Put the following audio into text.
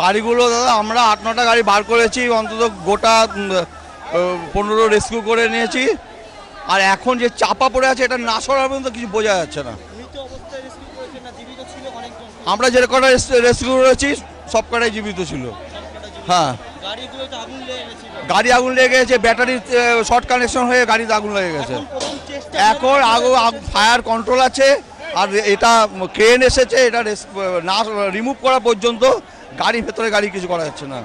গাড়িগুলো দাদা আমরা আট নটা গাড়ি বার করেছি অন্তত গোটা পনেরো রেস্কিউ করে নিয়েছি। আর এখন যে চাপা পড়ে আছে এটা না সরার পর্যন্ত কিছু বোঝা যাচ্ছে না। আমরা যে কটা রেস্কিউ করেছি সব কটাই জীবিত ছিল। হ্যাঁ। গাড়ি আগুন লেগে গেছে ব্যাটারি শর্ট কানেকশন হয়ে গাড়িতে আগুন লেগে গেছে। এখন প্রথম এখন আগু ফায়ার কন্ট্রোল আছে। আর এটা ক্রেন এসেছে, এটা না রিমুভ করা পর্যন্ত গাড়ি ভেতরে গাড়ি কিছু করা যাচ্ছে না।